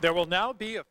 There will now be a